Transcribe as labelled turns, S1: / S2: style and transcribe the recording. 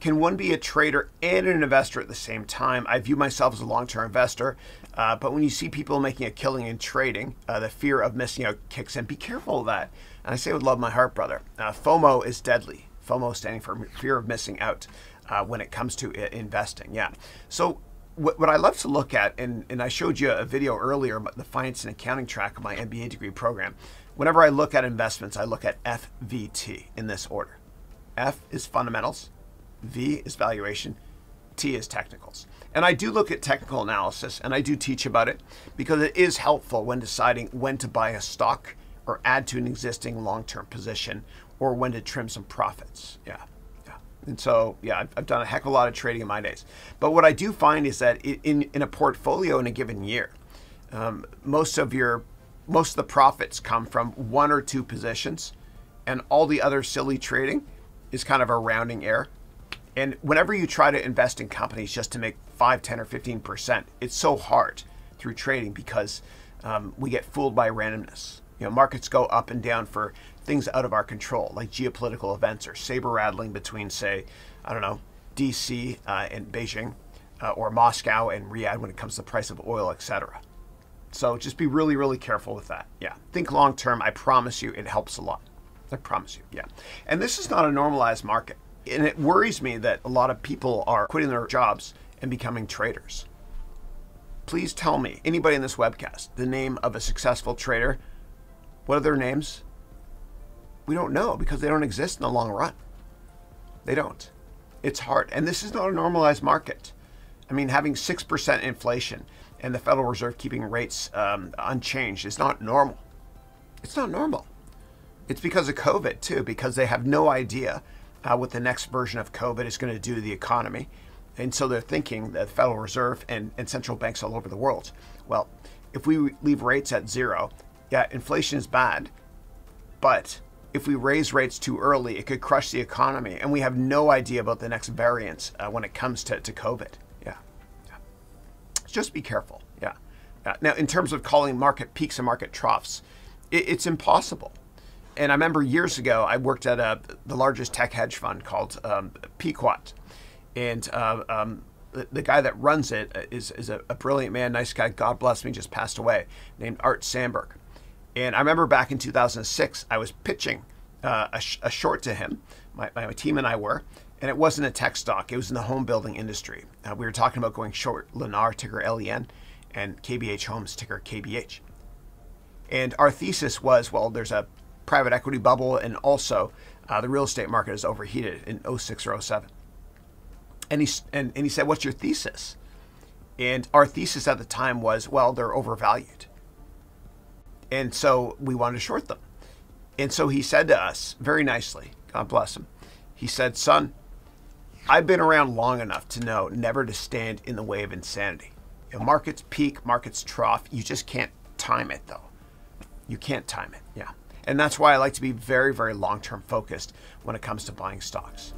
S1: Can one be a trader and an investor at the same time? I view myself as a long term investor, uh, but when you see people making a killing in trading, uh, the fear of missing out kicks in. Be careful of that. And I say with love my heart, brother. Uh, FOMO is deadly. FOMO standing for fear of missing out uh, when it comes to investing. Yeah. So what, what I love to look at, and, and I showed you a video earlier about the finance and accounting track of my MBA degree program. Whenever I look at investments, I look at FVT in this order. F is fundamentals. V is valuation, T is technicals. And I do look at technical analysis and I do teach about it because it is helpful when deciding when to buy a stock or add to an existing long term position or when to trim some profits. Yeah. yeah. And so, yeah, I've, I've, done a heck of a lot of trading in my days. But what I do find is that in, in a portfolio in a given year, um, most of your most of the profits come from one or two positions, and all the other silly trading is kind of a rounding error. And whenever you try to invest in companies just to make 5, 10, or 15%, it's so hard through trading because um, we get fooled by randomness. You know, markets go up and down for things out of our control, like geopolitical events or saber rattling between, say, I don't know, DC uh, and Beijing, uh, or Moscow and Riyadh when it comes to the price of oil, etc. So just be really, really careful with that. Yeah. Think long term. I promise you it helps a lot. I promise you. Yeah. And this is not a normalized market. And it worries me that a lot of people are quitting their jobs and becoming traders. Please tell me, anybody in this webcast, the name of a successful trader. What are their names? We don't know because they don't exist in the long run. They don't. It's hard. And this is not a normalized market. I mean, having 6% inflation and the Federal Reserve keeping rates um, unchanged is not normal. It's not normal. It's because of COVID, too, because they have no idea uh, what the next version of COVID is going to do to the economy. And so they're thinking that the Federal Reserve and, and central banks all over the world. Well, if we leave rates at zero, yeah, inflation is bad, but if we raise rates too early, it could crush the economy. And we have no idea about the next variants uh, when it comes to, to COVID. Yeah. yeah. Just be careful. Yeah. Now, in terms of calling market peaks and market troughs, it, it's impossible and I remember years ago, I worked at a, the largest tech hedge fund called um, Pequot. And uh, um, the, the, guy that runs it is, is a, a, brilliant man, nice guy, God bless me, just passed away, named Art Samberg. And I remember back in 2006, I was pitching uh, a, sh- a, short to him, my, my, team and I were, and it wasn't a tech stock, it was in the home building industry. Uh, we were talking about going short Lennar, ticker LEN, and KBH Homes, ticker KBH. And our thesis was well, there's a private equity bubble, and also uh, the real estate market is overheated in 06 or 07. And he, and, and he said, What's your thesis? And our thesis at the time was, Well, they're overvalued. And so we wanted to short them. And so he said to us, very nicely, God bless him, he said, Son, I've been around long enough to know never to stand in the way of insanity. You know, markets peak, markets trough. You just can't time it, though. You can't time it. Yeah. And that's why I like to be very, very long term focused when it comes to buying stocks.